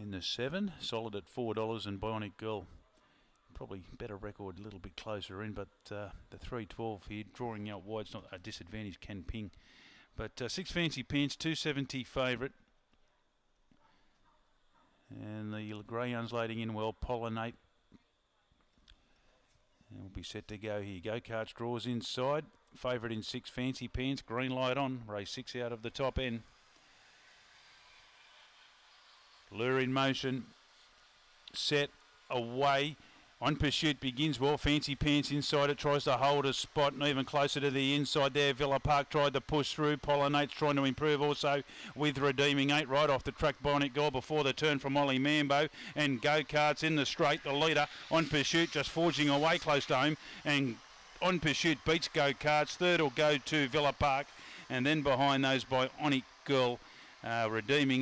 in the seven, solid at four dollars, and Bionic Girl probably better record, a little bit closer in, but uh, the three twelve here drawing out wide, it's not a disadvantage. Can ping, but uh, six fancy two seventy favourite, and the greyhounds loading in well. Pollinate. And we'll be set to go here. Go karts draws inside. Favourite in six fancy pants. Green light on. Race six out of the top end. Lure in motion. Set away. On pursuit begins well. Fancy Pants inside it tries to hold a spot and even closer to the inside there. Villa Park tried to push through. Pollinate's trying to improve also with Redeeming Eight right off the track. Bionic Girl before the turn from Ollie Mambo and go karts in the straight. The leader on pursuit just forging away close to home and on pursuit beats go karts. Third will go to Villa Park and then behind those by Bionic Girl uh, redeeming